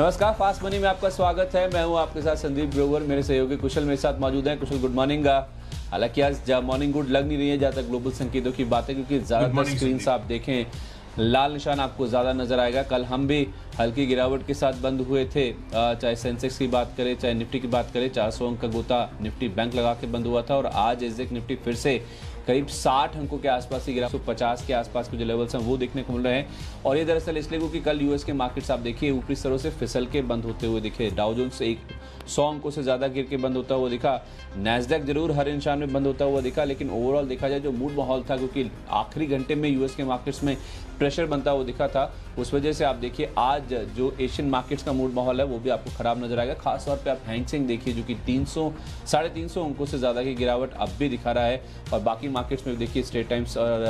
नमस्कार fast money में आपका स्वागत है। मैं हूँ आपके साथ संदीप ग्रोवर। मेरे सहयोगी कुशल मेरे साथ मौजूद हैं। कुशल गुड मॉर्निंग हालाँकि आज मॉर्निंग गुड लग नहीं रही है जहाँ तक ग्लोबल संकेतों की बात है क्योंकि ज़्यादातर स्क्रीन आप देखें लाल निशान आपको ज़्यादा नज़र आएगा। कल हम भी हल्की गिरावट के साथ बंद हुए थे। चाहे सेंसेक्स की बात करें चाहे निफ्टी की बात करें चार सौ अंक का गोता निफ्टी बैंक लगा के बंद हुआ था और आज एजेक निफ्टी फिर से करीब 60 अंकों के आसपास ही गिरा। पचास के आसपास के जो लेवल्स हैं, वो देखने को मिल रहे हैं। और ये दरअसल इसलिए क्योंकि कल यूएस के मार्केट्स आप देखिए, ऊपरी स्तरों से फिसल के बंद होते हुए दिखे। डाउजोन्स एक सौ अंकों से ज़्यादा गिर के बंद होता हुआ दिखा। नैसडेक ज़रूर हर इंसान में बंद होता हुआ दिखा, लेकिन ओवरऑल देखा जाए जो मूड माहौल था, क्योंकि आखिरी घंटे में यूएस के मार्केट्स में प्रेशर बनता हुआ दिखा था। उस वजह से आप देखिए, आज जो एशियन मार्केट्स का मूड माहौल है, वो भी आपको खराब नज़र आएगा। खास तौर पे आप हैंगसिंग देखिए, जो कि 300 साढ़े तीन सौ अंकों से ज़्यादा की गिरावट अब भी दिखा रहा है। और बाकी मार्केट्स में देखिए स्टेट टाइम्स और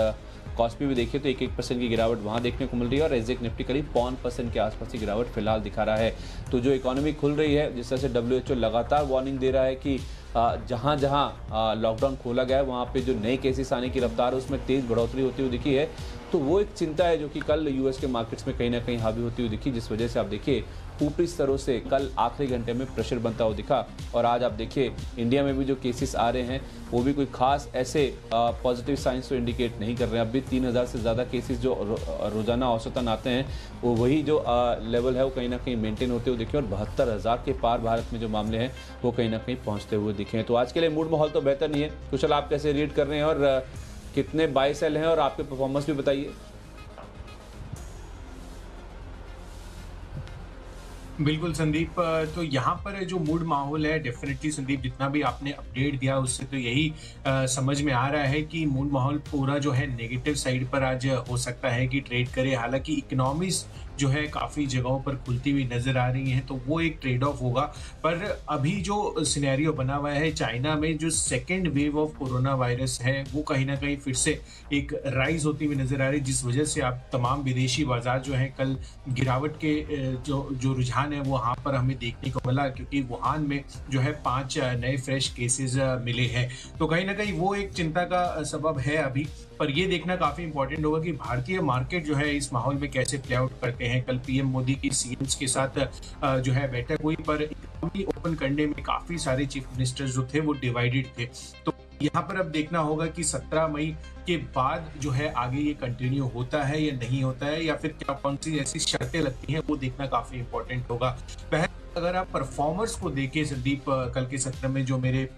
कॉस्पी भी देखिए तो एक एक परसेंट की गिरावट वहाँ देखने को मिल रही है और एजेक निफ्टी करीब पौन परसेंट के आसपास की गिरावट फ़िलहाल दिखा रहा है। तो जो इकोनॉमी खुल रही है, जिस तरह से डब्ल्यू लगातार वार्निंग दे रहा है कि जहाँ जहाँ लॉकडाउन खोला गया है, वहाँ पे जो नए केसेस आने की रफ्तार है, उसमें तेज़ बढ़ोतरी होती हुई दिखी है। तो वो एक चिंता है जो कि कल यूएस के मार्केट्स में कहीं ना कहीं हावी होती हुई दिखी जिस वजह से आप देखिए ऊपरी स्तरों से कल आखिरी घंटे में प्रेशर बनता हुआ दिखा। और आज आप देखिए इंडिया में भी जो केसेस आ रहे हैं वो भी कोई खास ऐसे पॉजिटिव साइंस तो इंडिकेट नहीं कर रहे हैं। अब भी तीन हज़ार से ज़्यादा केसेस जो रो, रोज़ाना औसतन आते हैं वो वही जो आ, लेवल है वो कहीं ना कहीं मेंटेन होते हुए दिखे। और बहत्तर हज़ार के पार भारत में जो मामले हैं वो कहीं ना कहीं पहुँचते हुए दिखे तो आज के लिए मूड माहौल तो बेहतर नहीं है। कुशल आप कैसे रीड कर रहे हैं? और कितने बाई सेल हैं और आपके परफॉर्मेंस भी बताइए। बिल्कुल संदीप तो यहाँ पर जो मूड माहौल है डेफिनेटली संदीप जितना भी आपने अपडेट दिया उससे तो यही आ, समझ में आ रहा है कि मूड माहौल पूरा जो है नेगेटिव साइड पर आज हो सकता है कि ट्रेड करे। हालाँकि इकोनॉमिक्स जो है काफ़ी जगहों पर खुलती हुई नज़र आ रही हैं तो वो एक ट्रेड ऑफ़ होगा। पर अभी जो सिनेरियो बना हुआ है चाइना में, जो second wave of corona virus है, वो कहीं ना कहीं फिर से एक राइज होती हुई नज़र आ रही है जिस वजह से आप तमाम विदेशी बाज़ार जो हैं, कल गिरावट के जो जो रुझान है, वो वहाँ पर हमें देखने को मिला, क्योंकि वुहान में जो है पाँच नए फ्रेश केसेस मिले हैं। तो कहीं ना कहीं वो एक चिंता का सबब है अभी। पर ये देखना काफ़ी इंपॉर्टेंट होगा कि भारतीय मार्केट जो है इस माहौल में कैसे प्ले आउट करते हैं। कल पीएम मोदी की सीएम्स के साथ जो है बैठक हुई, पर इकोनॉमी ओपन करने में काफ़ी सारे चीफ मिनिस्टर्स जो थे वो डिवाइडेड थे। तो यहाँ पर अब देखना होगा कि 17 मई के बाद जो है आगे ये कंटिन्यू होता है या नहीं होता है, या फिर क्या कौन सी ऐसी शर्तें लगती हैं, वो देखना काफ़ी इंपॉर्टेंट होगा। पहले अगर आप परफॉर्मर्स को देखें, संदीप कल के सत्र में जो मेरे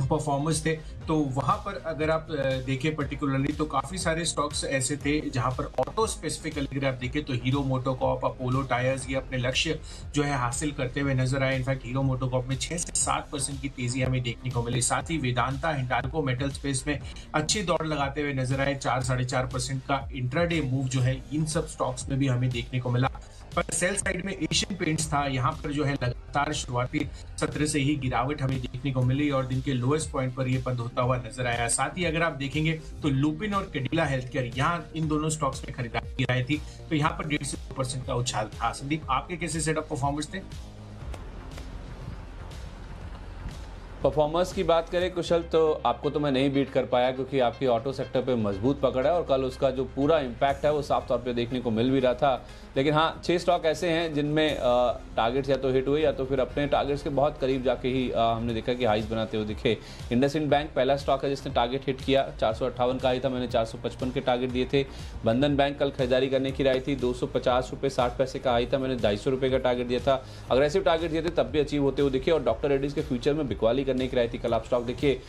परफॉर्मेंस थे। तो वहाँ पर अगर आप देखें पर्टिकुलरली तो काफ़ी सारे स्टॉक्स ऐसे थे जहाँ पर ऑटो स्पेसिफिकली अगर आप देखें तो हीरो मोटोकॉप अपोलो टायर्स ये अपने लक्ष्य जो है हासिल करते हुए नज़र आए। इनफैक्ट हीरो मोटोकॉप में छह से सात परसेंट की तेज़ी हमें देखने को मिली। साथ ही वेदांता, हिंडाल्को मेटल स्पेस में अच्छी दौड़ लगाते हुए नज़र आए। चार, साढ़े चार परसेंट का इंट्राडे मूव जो है इन सब स्टॉक्स में भी हमें देखने को मिला। पर सेल साइड में एशियन पेंट्स था, यहाँ पर जो है लगातार शुरुआती सत्र से ही गिरावट हमें देखने को मिली और दिन के लोएस्ट पॉइंट पर यह बंद होता हुआ नज़र आया। साथ ही अगर आप देखेंगे तो लुपिन और कैडिला हेल्थ केयर यहाँ इन दोनों स्टॉक्स में खरीदारी की थी तो यहाँ पर डेढ़ से परसेंट का उछाल था। संदीप, आपके कैसे सेटअप परफॉर्मेंस थे? परफॉर्मेंस की बात करें कुशल तो आपको तो मैं नहीं बीट कर पाया क्योंकि आपकी ऑटो सेक्टर पे मज़बूत पकड़ है और कल उसका जो पूरा इम्पैक्ट है वो साफ़ तौर पे देखने को मिल भी रहा था। लेकिन हाँ छह स्टॉक ऐसे हैं जिनमें टारगेट्स या तो हिट हुए या तो फिर अपने टारगेट्स के बहुत करीब जाके ही आ, हमने देखा कि हाइस बनाते हुए दिखे। इंडस बैंक पहला स्टॉक है जिसने टारगेट हिट किया। चार सौ अट्ठावन का ही था मैंने चार सौ पचपन के टारगेट दिए थे। बंधन बैंक कल खरीदारी करने की राय थी दो सौ साठ पैसे का आई था मैंने ढाई का टारगेट दिया था। अग्रेसिव टारगेट दिए थे तब भी अचीव होते हुए दिखे और डॉक्टर रेड्डीज के फ्यूचर में बिकवाली करने की राय थी कल। आप स्टॉक देखिए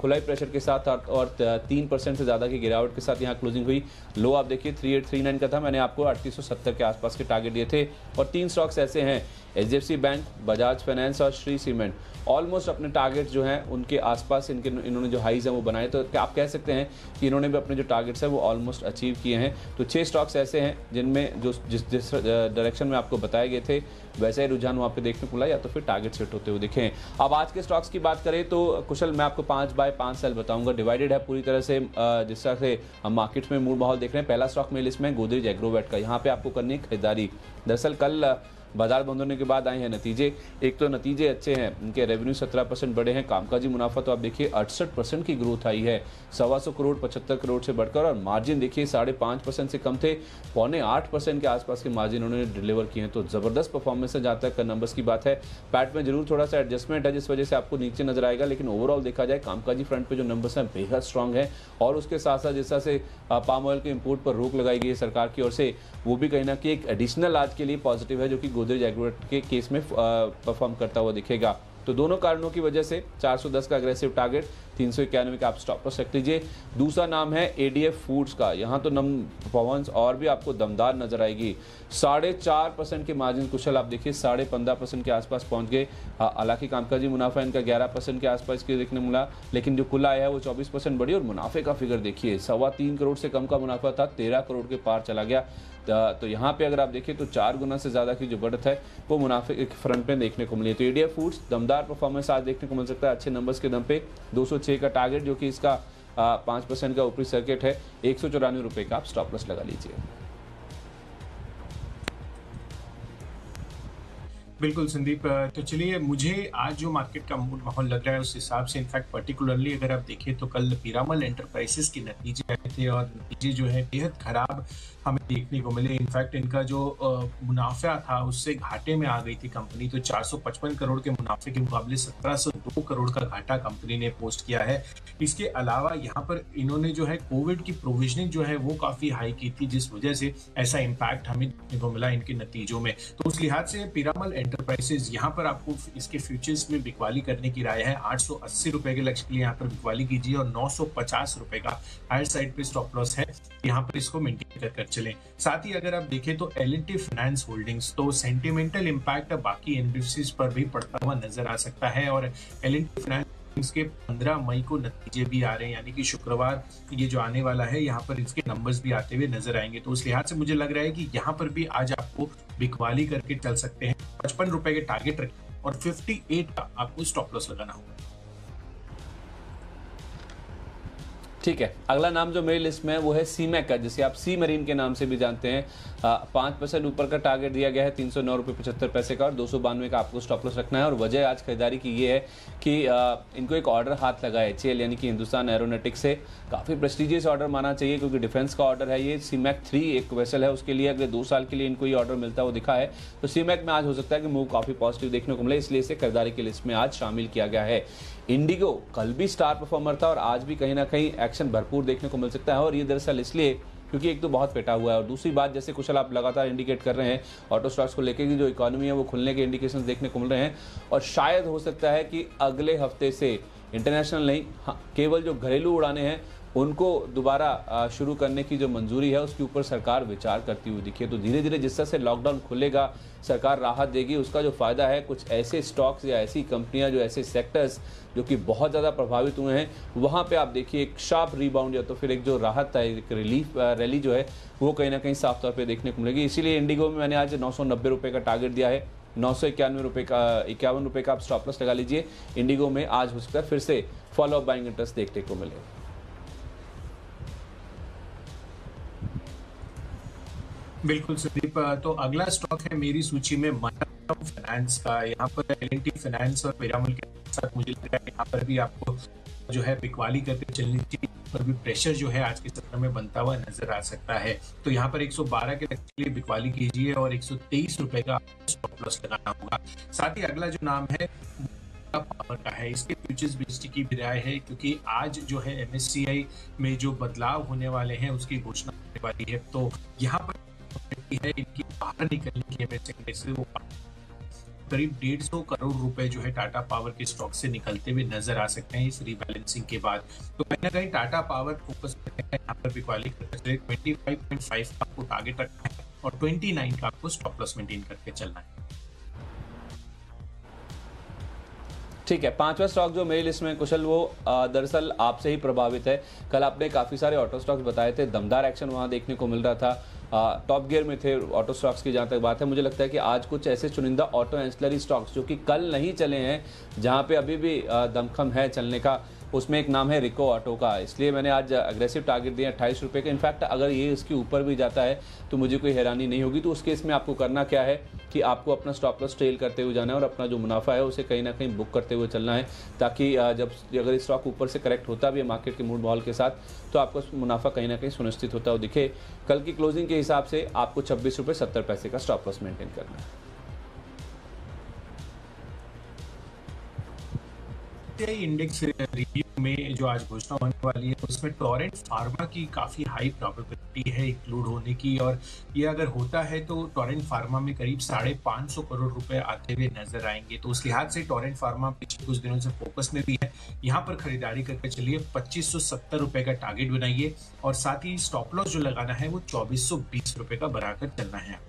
खुलाई प्रेशर के साथ और तीन परसेंट से ज़्यादा की गिरावट के साथ यहाँ क्लोजिंग हुई। लो आप देखिए थ्री एट थ्री नाइन का था। मैंने आपको अड़तीस सौ सत्तर के आसपास के टारगेट दिए थे। और तीन स्टॉक्स ऐसे हैं एच बैंक बजाज फाइनेंस और श्री सीमेंट ऑलमोस्ट अपने टारगेट जो हैं, उनके आसपास इनके, इन्होंने जो हाइज हैं वो बनाए। तो आप कह सकते हैं कि इन्होंने भी अपने जो टारगेट्स हैं, वो ऑलमोस्ट अचीव किए हैं। तो छः स्टॉक्स ऐसे हैं, जिनमें जो, जिस जिस डायरेक्शन में आपको बताए गए थे, वैसे ही रुझान वहाँ पे देखने को मिला या तो फिर टारगेट सेट होते हुए दिखे। अब आज के स्टॉक्स की बात करें तो कुशल, मैं आपको पाँच बाय पाँच सेल बताऊँगा। डिवाइडेड है पूरी तरह से जिस तरह से हम मार्केट में मूड माहौल देख रहे हैं। पहला स्टॉक मेरी लिस्ट में गोदरेज एग्रोवेट का। यहाँ पे आपको करनी है खरीदारी। दरअसल कल बाज़ार बंद होने के बाद आए हैं नतीजे। एक तो नतीजे अच्छे हैं उनके रेवेन्यू सत्रह परसेंट बढ़े हैं, कामकाजी मुनाफा तो आप देखिए अड़सठ परसेंट की ग्रोथ आई है। सवा सौ करोड़, पचहत्तर करोड़ से बढ़कर और मार्जिन देखिए साढ़े पाँच परसेंट से कम थे, पौने आठ परसेंट के आसपास के मार्जिन उन्होंने डिलीवर किए हैं। तो ज़बरदस्त परफॉर्मेंस है, जहाँ तक नंबर्स की बात है। पैट में ज़रूर थोड़ा सा एडजस्टमेंट है, जिस वजह से आपको नीचे नज़र आएगा, लेकिन ओवरऑल देखा जाए, कामकाजी फ्रंट पर जो नंबर्स हैं, बेहद स्ट्रांग है। और उसके साथ साथ जिस से पाम ऑयल के इम्पोर्ट पर रोक लगाई गई है सरकार की ओर से, वो भी कहीं ना कहीं एक एडिशनल आज के लिए पॉजिटिव है, जो कि गोदरेज एग्रोवेट के केस में परफॉर्म करता हुआ दिखेगा। तो दोनों कारणों की वजह से 410 का अग्रेसिव टारगेट तीन सौ इक्यानवे का आप स्टॉप लॉस रख लीजिए। दूसरा नाम है एडीएफ फूड्स का। यहाँ तो नम परफॉर्मेंस और भी आपको दमदार नज़र आएगी। साढ़े चार परसेंट के मार्जिन कुशल आप देखिए, साढ़े पंद्रह परसेंट के आसपास पहुँच गए। हालाँकि कामकाजी मुनाफा इनका ग्यारह परसेंट के आसपास के देखने मिला, लेकिन जो कुल आया है वो चौबीस परसेंट बढ़ी और मुनाफे का फिगर देखिए, सवा तीन करोड़ से कम का मुनाफा था, तेरह करोड़ के पार चला गया। तो यहाँ पे अगर आप देखिए तो चार गुना से ज़्यादा की जो बढ़त है, वो मुनाफे के फ्रंट पे देखने को मिली। है तो एडिया फूड्स दमदार परफॉर्मेंस आज देखने को मिल सकता है, अच्छे नंबर्स के दम पे। 206 का टारगेट जो कि इसका पाँच परसेंट का ऊपरी सर्किट है। एक सौ चौरानवे रुपये का आप स्टॉप लॉस लगा लीजिए। बिल्कुल संदीप तो चलिए, मुझे आज जो मार्केट का मूड माहौल लग रहा है, उस हिसाब से इनफैक्ट पर्टिकुलरली अगर आप देखें तो कल पीरामल एंटरप्राइजेस के नतीजे आए थे और नतीजे जो है, बेहद खराब हमें देखने को मिले। इनफैक्ट इनका जो मुनाफा था, उससे घाटे में आ गई थी कंपनी तो 455 करोड़ के मुनाफे के मुकाबले 1702 करोड़ का घाटा कंपनी ने पोस्ट किया है। इसके अलावा यहाँ पर इन्होंने जो है कोविड की प्रोविजनिंग जो है, वो काफ़ी हाई की थी, जिस वजह से ऐसा इम्पैक्ट हमें देखने को मिला इनके नतीजों में। तो उस लिहाज से पिरामल एंटरप्राइजेस यहाँ पर आपको इसके फ्यूचर्स में बिकवाली करने की राय है। आठ सौ अस्सी रुपए के लक्ष्य के लिए यहाँ पर बिकवाली कीजिए और नौ सौ पचास रुपए का हायर साइड पे स्टॉप लॉस है। यहाँ पर इसको मेंटेन कर कर चले। साथ ही अगर आप देखें तो L N T finance holdings तो सेंटिमेंटल इम्पैक्ट बाकी एनबीसी पर भी पड़ता हुआ नज़र आ सकता है और एल एन टी फाइनेंस के 15 मई को नतीजे भी आ रहे हैं, यानी कि शुक्रवार ये जो आने वाला है, यहाँ पर इसके नंबर्स भी आते हुए नज़र आएँगे। तो उस लिहाज से मुझे लग रहा है कि यहाँ पर भी आज आपको बिकवाली करके चल सकते हैं। पचपन रुपए के टारगेट रखें और 58 का आपको स्टॉप लॉस लगाना होगा। ठीक है अगला नाम जो मेरी लिस्ट में है वो है सीमैक का जिसे आप सी मरीन के नाम से भी जानते हैं। पाँच परसेंट ऊपर का टारगेट दिया गया है तीन सौ नौ रुपये पचहत्तर पैसे का और दो सौ बानवे का आपको स्टॉप लॉस रखना है। और वजह आज खरीदारी की ये है कि आ, इनको एक ऑर्डर हाथ लगा है एच यानी कि हिंदुस्तान एरोनेटिक्स से। काफ़ी प्रेस्टिजियस ऑर्डर माना चाहिए क्योंकि डिफेंस का ऑर्डर है ये। सीमैक थ्री एक वेसल है उसके लिए अगले दो साल के लिए इनको ये ऑर्डर मिलता है वो दिखा है। तो सीमैक में आज हो सकता है कि मूव काफ़ी पॉजिटिव देखने को मिले इसलिए इसे खरीदारी की लिस्ट में आज शामिल किया गया है। इंडिगो कल भी स्टार परफॉर्मर था और आज भी कहीं ना कहीं एक्शन भरपूर देखने को मिल सकता है और ये दरअसल इसलिए क्योंकि एक तो बहुत फेटा हुआ है और दूसरी बात, जैसे कुशल आप लगातार इंडिकेट कर रहे हैं ऑटो स्टॉक्स को लेकर जो इकोनॉमी है वो खुलने के इंडिकेशन देखने को मिल रहे हैं और शायद हो सकता है कि अगले हफ़्ते से इंटरनेशनल नहीं हाँ केवल जो घरेलू उड़ाने हैं उनको दोबारा शुरू करने की जो मंजूरी है, उसके ऊपर सरकार विचार करती हुई दिखी तो धीरे धीरे जिस तरह से लॉकडाउन खुलेगा, सरकार राहत देगी, उसका जो फ़ायदा है, कुछ ऐसे स्टॉक्स या ऐसी कंपनियाँ जो ऐसे सेक्टर्स जो कि बहुत ज़्यादा प्रभावित हुए हैं, वहाँ पे आप देखिए एक शार्प रिबाउंड या तो फिर एक जो राहत है, एक रिलीफ रैली जो है, वो कहीं ना कहीं साफ़ तौर पर देखने को मिलेगी। इसीलिए इंडिगो में मैंने आज नौ सौ का टारगेट दिया है। नौ सौ इक्यानवे रुपये का, इक्यावन रुपये का आप स्टॉपलस लगा लीजिए। इंडिगो में आज हो सकता है फिर से फॉलो अप बाइंग इंटरेस्ट देखने को मिले। बिल्कुल संदीप तो अगला स्टॉक है मेरी सूची में फाइनेंस का। यहाँ पर एल फाइनेंस और पिरामल के साथ मुझे लग रहा है यहाँ पर भी आपको जो है बिकवाली करके चलनी चाहिए पर भी प्रेशर जो है आज के सत्र में बनता हुआ नज़र आ सकता है। तो यहाँ पर 112 के लिए बिकवाली कीजिए और एक सौ तेईस रुपए का स्टॉप लॉस लगाना होगा। साथ ही अगला जो नाम है पावर का है। इसके फ्यूचर्स बेचने की भी राय है क्योंकि आज जो है एमएससीआई में जो बदलाव होने वाले हैं, उसकी घोषणा होने वाली है। तो यहाँ पर है, इनकी बाहर निकलने की हमें से वो करीब डेढ़ सौ करोड़ रुपए जो है टाटा पावर के स्टॉक से निकलते हुए नज़र आ सकते हैं इस रीबैलेंसिंग के बाद। तो कहीं ना कहीं टाटा पावर फोकस यहाँ पर बिकवाली ट्वेंटी फाइव पॉइंट फाइव का आपको टारगेट रखना है और ट्वेंटी नाइन का आपको स्टॉप लॉस मेंटेन करके चलना है। ठीक है, पांचवा स्टॉक जो मेरी लिस्ट में कुशल, वो दरअसल आपसे ही प्रभावित है। कल आपने काफ़ी सारे ऑटो स्टॉक्स बताए थे, दमदार एक्शन वहाँ देखने को मिल रहा था। टॉप गियर में थे ऑटो स्टॉक्स की जहाँ तक बात है, मुझे लगता है कि आज कुछ ऐसे चुनिंदा ऑटो एंसलरी स्टॉक्स जो कि कल नहीं चले हैं, जहाँ पे अभी भी दमखम है चलने का। उसमें एक नाम है रिको ऑटो का। इसलिए मैंने आज अग्रेसिव टारगेट दिया अट्ठाईस रुपये का। इनफैक्ट अगर ये इसके ऊपर भी जाता है तो मुझे कोई हैरानी नहीं होगी। तो उस केस में आपको करना क्या है कि आपको अपना स्टॉप लॉस ट्रेल करते हुए जाना है और अपना जो मुनाफा है, उसे कहीं ना कहीं बुक करते हुए चलना है, ताकि जब अगर स्टॉक ऊपर से करेक्ट होता भी है मार्केट के मूड माहौल के साथ तो आपको मुनाफा कहीं ना कहीं सुनिश्चित होता हो दिखे। कल की क्लोजिंग के हिसाब से आपको छब्बीस रुपये सत्तर पैसे का स्टॉप लॉस मेंटेन करना है। इंडेक्स रिव्यू में जो आज घोषणा होने वाली है, उसमें टोरेंट फार्मा की काफ़ी हाई प्रोबेबिलिटी है इंक्लूड होने की और ये अगर होता है तो टॉरेंट फार्मा में करीब साढ़े पाँच सौ करोड़ रुपए आते हुए नज़र आएँगे। तो उस लिहाज से टोरेंट फार्मा पिछले कुछ दिनों से फोकस में भी है। यहाँ पर खरीदारी करके चलिए, पच्चीस सौ का टारगेट बनाइए और साथ ही स्टॉप लॉस जो लगाना है वो चौबीस सौ का बनाकर चलना है।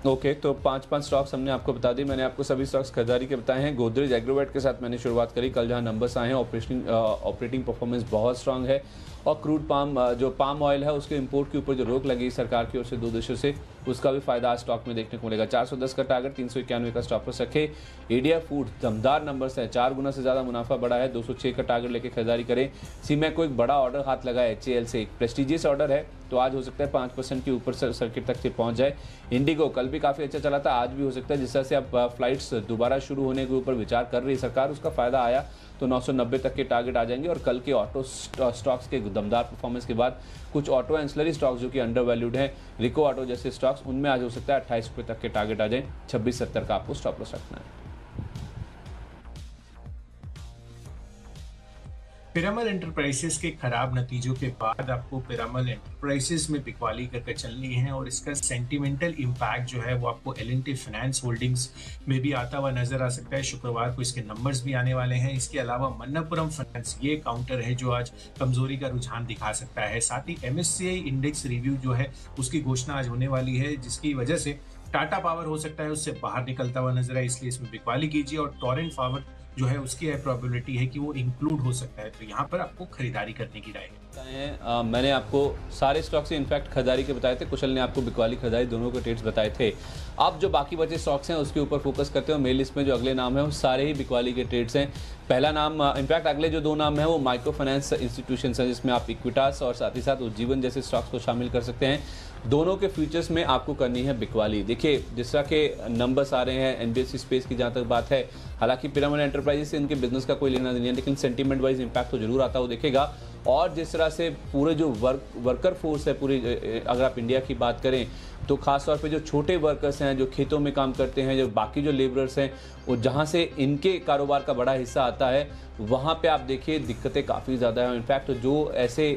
ओके okay, तो पाँच पाँच स्टॉक्स हमने आपको बता दी। मैंने आपको सभी स्टॉक्स खरीदारी के बताए हैं। गोदरेज एग्रोवेट के साथ मैंने शुरुआत करी। कल जहाँ नंबर्स आए हैं ऑपरेशनिंग ऑपरेटिंग परफॉर्मेंस बहुत स्ट्रांग है। और क्रूड पाम जो पाम ऑयल है उसके इंपोर्ट के ऊपर जो रोक लगी सरकार की ओर से दो देशों से उसका भी फ़ायदा आज स्टॉक में देखने को मिलेगा। 410 का टारगेट तीन सौ इक्यानवे का स्टॉप लॉस रखे। एडिया फ़ूड दमदार नंबर्स है। चार गुना से ज़्यादा मुनाफा बढ़ा है। 206 का टारगेट लेके खरीदारी करें। सीमैक को एक बड़ा ऑर्डर हाथ लगा है एच से। एक प्रेस्टिजियस ऑर्डर है। तो आज हो सकता है पाँच परसेंट के ऊपर सर्किट तक से पहुँच जाए। इंडिगो कल भी काफ़ी अच्छा चला था, आज भी हो सकता है, जिस तरह से अब फ्लाइट्स दोबारा शुरू होने के ऊपर विचार कर रही सरकार, उसका फ़ायदा आया तो 990 तक के टारगेट आ जाएँगे, और कल के ऑटो स्टॉक्स के दमदार परफॉर्मेंस के बाद कुछ ऑटो एंसलरी स्टॉक्स जो कि अंडर वैल्यूड हैं रिको ऑटो जैसे स्टॉक्स उनमें आज हो सकता है अट्ठाईस तक के टारगेट आ जाए, छब्बीस सत्तर का आपको स्टॉप लॉस रखना है। पिरामल एंटरप्राइजेस के खराब नतीजों के बाद आपको पिरामल एंटरप्राइजेस में बिकवाली करके चलनी है और इसका सेंटिमेंटल इम्पैक्ट जो है वो आपको L N T finance holdings में भी आता हुआ नज़र आ सकता है। शुक्रवार को इसके नंबर्स भी आने वाले हैं। इसके अलावा मन्नापुरम फाइनेंस ये काउंटर है जो आज कमज़ोरी का रुझान दिखा सकता है। साथ ही एमएससीआई इंडेक्स रिव्यू जो है, उसकी घोषणा आज होने वाली है, जिसकी वजह से टाटा पावर हो सकता है, उससे बाहर निकलता हुआ नज़र है इसलिए इसमें बिकवाली कीजिए। और टॉरेंट पावर जो है उसकी प्रॉबिलिटी है कि वो इंक्लूड हो सकता है। तो यहाँ पर आपको खरीदारी करने की राय है मैंने आपको सारे स्टॉक से इनफैक्ट खरीदारी के बताए थे, कुशल ने आपको बिकवाली खरीदारी, दोनों के ट्रेड्स बताए थे। अब जो बाकी बचे स्टॉक्स हैं, उसके ऊपर फोकस करते हो मेल लिस्ट में जो अगले नाम है, वो सारे ही बिकवाली के ट्रेड्स हैं। पहला नाम इनफैक्ट अगले जो दो नाम है, वो माइक्रो फाइनेंस इंस्टीट्यूशन है, जिसमें आप इक्विटास और साथ ही साथ उज्जीवन जैसे स्टॉक्स को शामिल कर सकते हैं। दोनों के फ्यूचर्स में आपको करनी है बिकवाली। देखिए, जिस तरह के नंबर्स आ रहे हैं एनबीएससी स्पेस की जहाँ तक बात है, हालाँकि पिरामिड एंटरप्राइजेस से इनके बिज़नेस का कोई लेना नहीं है, लेकिन सेंटीमेंट वाइज इंपैक्ट तो ज़रूर आता हो देखेगा। और जिस तरह से पूरे जो वर्क वर्कर फोर्स है पूरी अगर आप इंडिया की बात करें तो ख़ास तौर पे जो छोटे वर्कर्स हैं, जो खेतों में काम करते हैं, जो बाकी जो लेबरर्स हैं, वो जहाँ से इनके कारोबार का बड़ा हिस्सा आता है, वहाँ पे आप देखिए दिक्कतें काफ़ी ज़्यादा हैं। इनफैक्ट जो ऐसे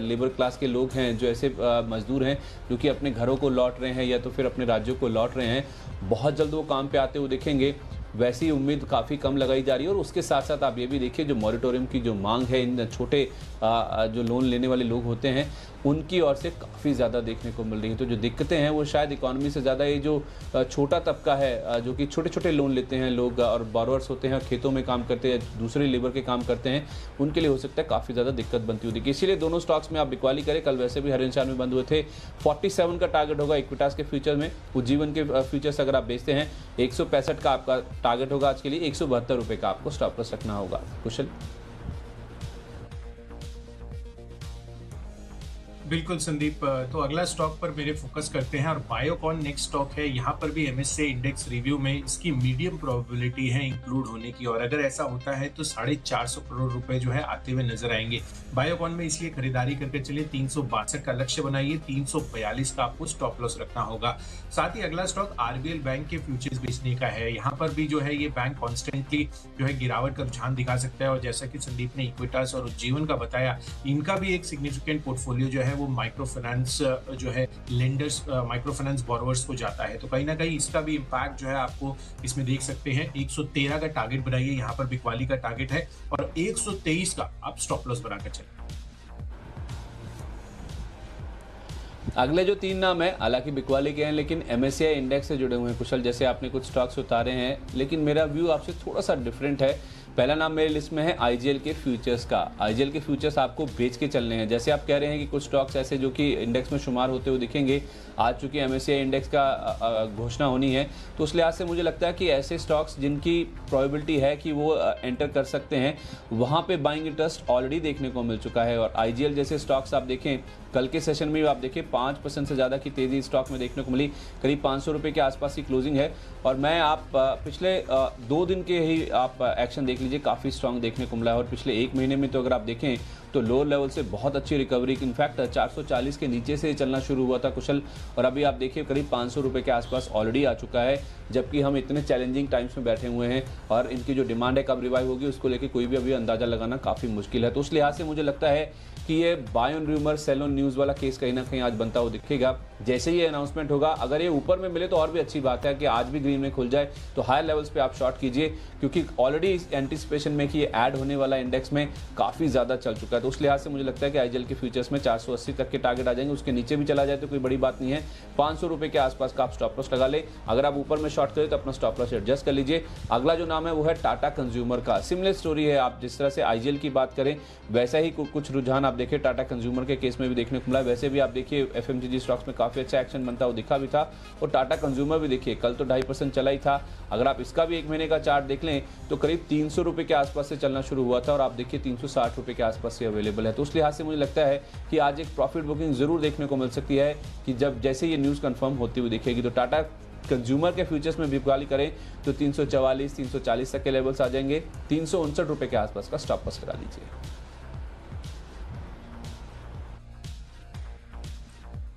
लेबर क्लास के लोग हैं, जो ऐसे मज़दूर हैं, जो कि अपने घरों को लौट रहे हैं या तो फिर अपने राज्यों को लौट रहे हैं, बहुत जल्द वो काम पर आते हुए देखेंगे। वैसी उम्मीद काफ़ी कम लगाई जा रही है। और उसके साथ साथ आप ये भी देखिए, जो मॉरिटोरियम की जो मांग है, इन छोटे जो लोन लेने वाले लोग होते हैं उनकी ओर से काफ़ी ज़्यादा देखने को मिल रही है। तो जो दिक्कतें हैं, वो शायद इकोनॉमी से ज़्यादा ये जो छोटा तबका है जो कि छोटे छोटे लोन लेते हैं लोग, और बारोअर्स होते हैं, खेतों में काम करते हैं, दूसरे लेबर के काम करते हैं, उनके लिए हो सकता है काफ़ी ज़्यादा दिक्कत बनती होती है इसीलिए दोनों स्टॉक्स में आप बिकवाली करें। कल वैसे भी हर इंसान में बंद हुए थे। फोर्टी का टारगेट होगा इक्विटास के फ्यूचर में। उज्जीवन के फ्यूचर्स अगर आप बेचते हैं, एक का आपका टारगेट होगा आज के लिए। एक सौ का आपको स्टॉप रखना होगा। कुशल बिल्कुल संदीप तो अगला स्टॉक पर मेरे फोकस करते हैं और बायोकॉन नेक्स्ट स्टॉक है। यहाँ पर भी एमएससी इंडेक्स रिव्यू में इसकी मीडियम प्रोबेबिलिटी है इंक्लूड होने की और अगर ऐसा होता है तो साढ़े चार सौ करोड़ रुपए जो है आते हुए नज़र आएँगे। बायोकॉन में इसलिए खरीदारी करके चलिए तीन सौ बासठ का लक्ष्य बनाइए, तीन सौ बयालीस का आपको स्टॉप लॉस रखना होगा। साथ ही अगला स्टॉक आरबीएल बैंक के फ्यूचर्स बेचने का है। यहाँ पर भी जो है ये बैंक कॉन्स्टेंटली जो है गिरावट का रुझान दिखा सकता है और जैसा कि संदीप ने इक्विटास और उज्जीवन का बताया, इनका भी एक सिग्निफिकेंट पोर्टफोलियो जो है वो माइक्रो फाइनेंस जो है लेंडर्स माइक्रो फाइनेंस बोरोवर्स को जाता है। तो कहीं ना कहीं इसका भी इम्पैक्ट जो है आपको इसमें देख सकते हैं। 113 का टारगेट बनाइए, यहाँ पर बिकवाली का टारगेट है और 123 का आप स्टॉप लॉस बनाकर चलें अगले जो तीन नाम है, हालाँकि बिकवाली के हैं, लेकिन एम इंडेक्स से जुड़े हुए हैं। कुशल, जैसे आपने कुछ स्टॉक्स उतारे हैं, लेकिन मेरा व्यू आपसे थोड़ा सा डिफरेंट है। पहला नाम मेरे लिस्ट में है आईजीएल के फ्यूचर्स का। आईजीएल के फ्यूचर्स आपको बेच के चलने हैं। जैसे आप कह रहे हैं कि कुछ स्टॉक्स ऐसे जो कि इंडेक्स में शुमार होते हुए दिखेंगे, आज चूँकि एम इंडेक्स का घोषणा होनी है तो उस लिहाज से मुझे लगता है कि ऐसे स्टॉक्स जिनकी प्रोबेबिलिटी है कि वो एंटर कर सकते हैं, वहाँ पे बाइंग इंटरेस्ट ऑलरेडी देखने को मिल चुका है। और आईजीएल जैसे स्टॉक्स आप देखें कल के सेशन में भी आप देखिए, पाँच परसेंट से ज़्यादा की तेज़ी स्टॉक में देखने को मिली। करीब पाँच सौ रुपये के आसपास की क्लोजिंग है। और मैं आप पिछले दो दिन के ही आप एक्शन देख लीजिए, काफ़ी स्ट्रांग देखने को मिला है। और पिछले एक महीने में तो अगर आप देखें तो लोअर लेवल से बहुत अच्छी रिकवरी इनफैक्ट 440 के नीचे से चलना शुरू हुआ था कुशल। और अभी आप देखिए, करीब पाँच सौ के आसपास ऑलरेडी आ चुका है, जबकि हम इतने चैलेंजिंग टाइम्स में बैठे हुए हैं। और इनकी जो डिमांड है, कब रिवाइव होगी, उसको लेकर कोई भी अभी अंदाज़ा लगाना काफ़ी मुश्किल है। तो उस लिहाज से मुझे लगता है कि ये buy on rumour sell on news वाला केस कहीं ना कहीं आज बनता हुआ दिखेगा। जैसे ही अनाउंसमेंट होगा, अगर ये ऊपर में मिले तो और भी अच्छी बात है कि आज भी ग्रीन में खुल जाए तो हायर लेवल्स पे आप शॉर्ट कीजिए, क्योंकि ऑलरेडी इस एंटिसिपेशन में कि ये ऐड होने वाला इंडेक्स में काफ़ी ज़्यादा चल चुका है। तो उस लिहाज से मुझे लगता है कि आईजीएल के फ्यूचर्स में 480 तक के टारगेट आ जाएँगे, उसके नीचे भी चला जाए तो कोई बड़ी बात नहीं है। पाँच सौ के आसपास का आप स्टॉप लॉस लगा ले। अगर आप ऊपर में शॉर्ट करें तो अपना स्टॉप लॉस एडजस्ट कर लीजिए। अगला जो नाम है वो है टाटा कंज्यूमर का। सिमिलर स्टोरी है, आप जिस तरह से आईजीएल की बात करें, वैसा ही कुछ रुझान आप देखें टाटा कंज्यूमर के केस में भी देखने को मिला। वैसे भी आप देखिए एफ़ स्टॉक्स में काफ़ी अच्छा एक्शन बनता वो दिखा भी था। और टाटा कंज्यूमर भी देखिए कल तो ढाई परसेंट चला ही था। अगर आप इसका भी एक महीने का चार्ट देख लें तो करीब तीन सौ के आसपास से चलना शुरू हुआ था और आप देखिए तीन सौ साठ के आसपास से अवेलेबल है। तो उस लिहाज से मुझे लगता है कि आज एक प्रॉफिट बुकिंग ज़रूर देखने को मिल सकती है कि जब जैसे ये न्यूज़ कंफर्म होती हुई दिखेगी तो टाटा कंज्यूमर के फ्यूचर्स में बिकवाली करें तो 344, 340 तक के लेवल्स आ जाएँगे। तीन रुपए के आसपास का स्टॉप लगा लीजिए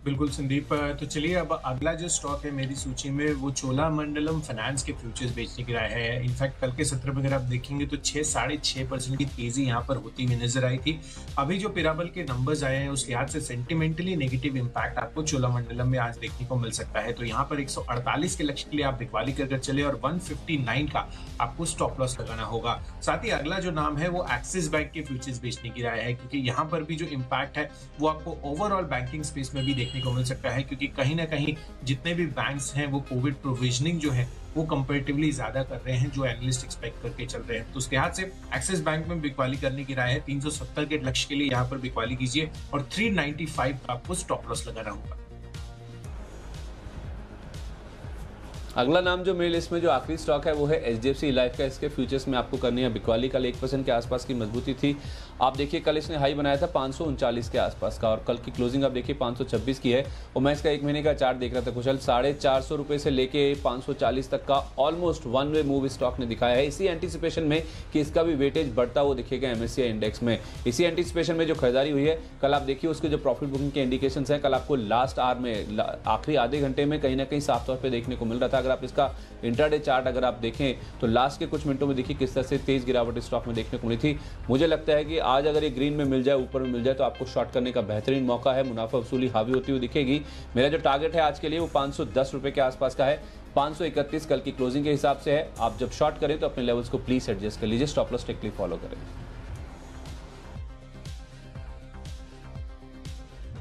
बिल्कुल संदीप तो चलिए अब अगला जो स्टॉक है मेरी सूची में वो चोला मंडलम फाइनेंस के फ्यूचर्स बेचने की राय है। इनफैक्ट कल के सत्र में अगर आप देखेंगे तो छह, साढ़े छह परसेंट की तेज़ी यहाँ पर होती हुई नज़र आई थी। अभी जो पिराबल के नंबर्स आए हैं, उस लिहाज से सेंटिमेंटली नेगेटिव इम्पैक्ट आपको चोला मंडलम में आज देखने को मिल सकता है। तो यहाँ पर एक सौ अड़तालीस के लक्ष्य के लिए आप बिकवाली कर चले और वन का आपको स्टॉप लॉस लगाना होगा। साथ ही अगला जो नाम है, वो एक्सिस बैंक के फ्यूचर्स बेचने की राय है, क्योंकि यहाँ पर भी जो इम्पैक्ट है, वो आपको ओवरऑल बैंकिंग स्पेस में भी देखने को मिल सकता है, क्योंकि कहीं ना कहीं जितने भी बैंक्स हैं, वो कोविड प्रोविजनिंग जो है, वो कंपेरेटिवली ज़्यादा कर रहे हैं, जो एनालिस्ट एक्सपेक्ट करके चल रहे हैं। तो उसके हाथ से एक्सिस बैंक में बिकवाली करने की राय है। 370 के लक्ष्य के लिए यहाँ पर बिकवाली कीजिए और 395 का आपको स्टॉप लॉस लगाना होगा। अगला नाम जो मेरी लिस्ट में जो आखिरी स्टॉक है, वो है H D F C life का। इसके फ्यूचर्स में आपको करनी है बिकवाली कल। एक परसेंट के आसपास की मजबूती थी। आप देखिए, कल इसने हाई बनाया था पाँच सौ उनचालीस के आसपास का, और कल की क्लोजिंग आप देखिए पाँच सौ छब्बीस की है। और मैं इसका एक महीने का चार्ट देख रहा था, कुशल। साढ़े चार सौ रुपये से लेके पाँच सौ चालीस तक का almost one way move stock ने दिखाया है। इसी एंटिसिपेशन में कि इसका भी वेटेज बढ़ता हुआ दिखेगा एमएससीआई इंडेक्स में। इसी एंटिसिपेशन में जो खरीदारी हुई है, कल आप देखिए, उसके जो प्रॉफिट बुकिंग के इंडिकेशन है, कल आपको लास्ट आर में आखिरी आधे घंटे में कहीं ना कहीं साफ़ तौर पर देखने को मिल रहा था। अगर आप इसका इंटरडे चार्ट अगर आप देखें तो लास्ट के कुछ मिनटों में देखिए किस तरह से तेज गिरावट स्टॉक में देखने को मिली थी। मुझे लगता है कि आज अगर ये ग्रीन में मिल जाए, ऊपर में मिल जाए तो आपको शॉर्ट करने का बेहतरीन मौका है। मुनाफा वसूली हावी होती हुई दिखेगी। मेरा जो टारगेट है आज के लिए, वो पाँच के आसपास का है। 531 कल की क्लोजिंग के हिसाब से है। आप जब शॉर्ट करें तो अपने लेवल्स को प्लीज़ एडजस्ट कर लीजिए। स्टॉप लॉस स्ट्रिक्टली फॉलो करें।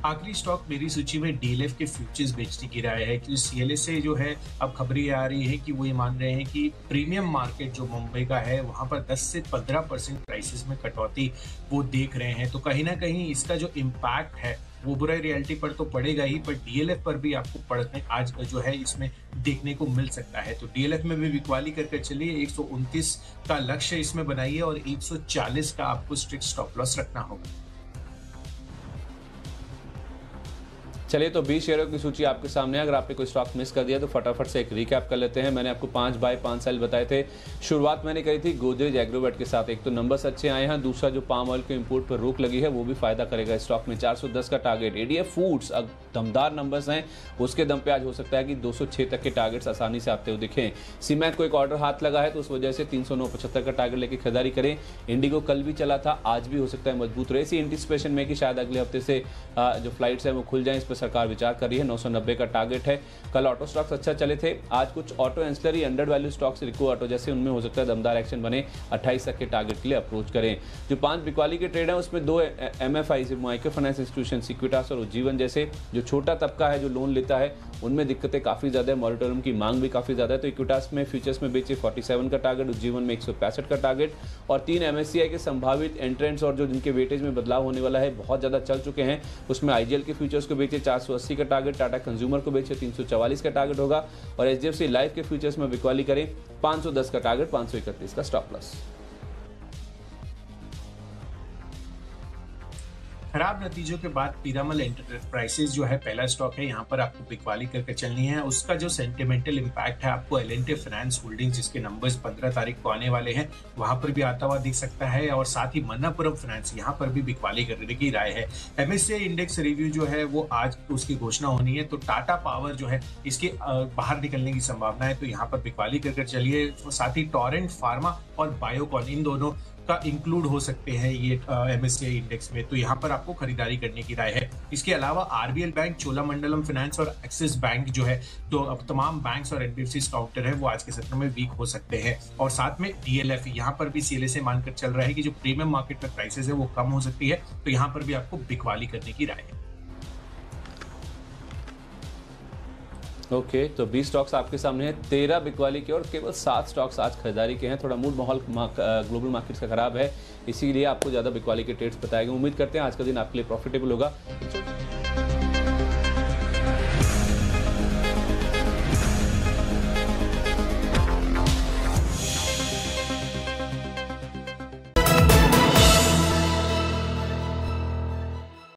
आखिरी स्टॉक मेरी सूची में डीएलएफ के फ्यूचर्स बेचने की राय है कि सीएलए से जो है, अब खबरें आ रही है कि वो ये मान रहे हैं कि प्रीमियम मार्केट जो मुंबई का है, वहाँ पर 10 से 15 परसेंट प्राइसेस में कटौती वो देख रहे हैं। तो कहीं ना कहीं इसका जो इम्पैक्ट है, वो बुरा रियलिटी पर तो पड़ेगा ही, पर डीएलएफ पर भी आपको पढ़ने आज जो है इसमें देखने को मिल सकता है। तो डीएलएफ में भी बिकवाली करके चलिए, एक सौ उनतीस का लक्ष्य इसमें बनाइए और एक सौ चालीस का आपको स्ट्रिक्ट स्टॉप लॉस रखना होगा। चलिए तो बीस शेयरों की सूची आपके सामने है। अगर आपने कोई स्टॉक मिस कर दिया तो फटाफट से एक रिकैप कर लेते हैं। मैंने आपको पाँच बाय पाँच साल बताए थे। शुरुआत मैंने करी थी गोदरेज एग्रोवेट के साथ। एक तो नंबर्स अच्छे आए हैं, दूसरा जो पाम ऑयल के इम्पोर्ट पर रोक लगी है, वो भी फ़ायदा करेगा स्टॉक में। चार सौ दस का टारगेट एडीएफ फूड्स अब दमदार नंबर्स हैं। उसके दम पे आज हो सकता है कि 206 तक के टारगेट्स आसानी से आते हुए दिखें। सीमैक को एक ऑर्डर हाथ लगा है तो उस वजह से तीन का टारगेट लेकर खरीदारी करें। इंडिगो कल भी चला था, आज भी हो सकता है मज़बूत रहे। इसी एंटिसिपेशन में कि शायद अगले हफ़्ते से जो फ्लाइट्स हैं वो खुल जाए, इस सरकार विचार कर रही है। 990 का टारगेट है। कल ऑटो स्टॉक्स अच्छा चले थे। आज कुछ auto ancillary under value stocks Rico auto जैसे उनमें हो सकता है दमदार एक्शन बने। अट्ठाईस तक के टारगेट के लिए अप्रोच करें। जो पाँच बिकवाली के ट्रेड हैं, उसमें दो M F I micro finance institution Equitas और उज्जीवन जैसे, जो छोटा तबका है, जो लोन लेता है, उनमें दिक्कतें काफ़ी ज़्यादा है। मॉरिटोरियम की मांग भी काफ़ी ज़्यादा है। तो इक्विटास में फ्यूचर्स में बेचे 47 का टारगेट उज्जीवन में एक का टारगेट और तीन एम के संभावित एंट्रेंट्स और जो जिनके वेटेज में बदलाव होने वाला है, बहुत ज़्यादा चल चुके हैं। उसमें आईजीएल के फ्यूचर्स को बेचे चार का टारगेट टाटा कंज्यूमर को बेचे तीन का टारगेट होगा और एच लाइफ के फ्यूचर्स में बिकवाली करें 510 का टारगेट 531 का स्टॉप प्लस खराब नतीजों के बाद पीरामल एंटरप्राइजेज जो है, पहला स्टॉक है, यहाँ पर आपको बिकवाली करके चलनी है। उसका जो सेंटिमेंटल इम्पैक्ट है, आपको एल फाइनेंस होल्डिंग जिसके नंबर्स पंद्रह तारीख को आने वाले हैं, वहाँ पर भी आता हुआ दिख सकता है। और साथ ही मन्नापुरम फाइनेंस यहाँ पर भी बिकवाली करने की राय है। एमएससीआई इंडेक्स रिव्यू जो है, वो आज उसकी घोषणा होनी है। तो टाटा पावर जो है, इसके बाहर निकलने की संभावना है। तो यहाँ पर बिकवाली कर चलिए। साथ ही टॉरेंट फार्मा और बायोकॉन इन दोनों का इंक्लूड हो सकते हैं ये एम इंडेक्स में। तो यहाँ पर आपको खरीदारी करने की राय है। इसके अलावा आरबीएल बैंक चोलामंडलम फाइनेंस और एक्सिस बैंक जो है तो अब तमाम बैंक और एनबीएफसी काउंटर है, वो आज के सत्र में वीक हो सकते हैं। और साथ में डीएलएफ यहाँ पर भी सीएलए से मानकर चल रहा है कि जो प्रीमियम मार्केट में प्राइसेस है, वो कम हो सकती है। तो यहाँ पर भी आपको बिकवाली करने की राय है। ओके तो 20 स्टॉक्स आपके सामने हैं। तेरह बिकवाली के और केवल सात स्टॉक्स आज खरीदारी के हैं। थोड़ा मूड माहौल ग्लोबल मार्केट का खराब है। इसीलिए आपको ज़्यादा बिकवाली के ट्रेड्स बताएँगे उम्मीद करते हैं आज का दिन आपके लिए प्रॉफिटेबल होगा।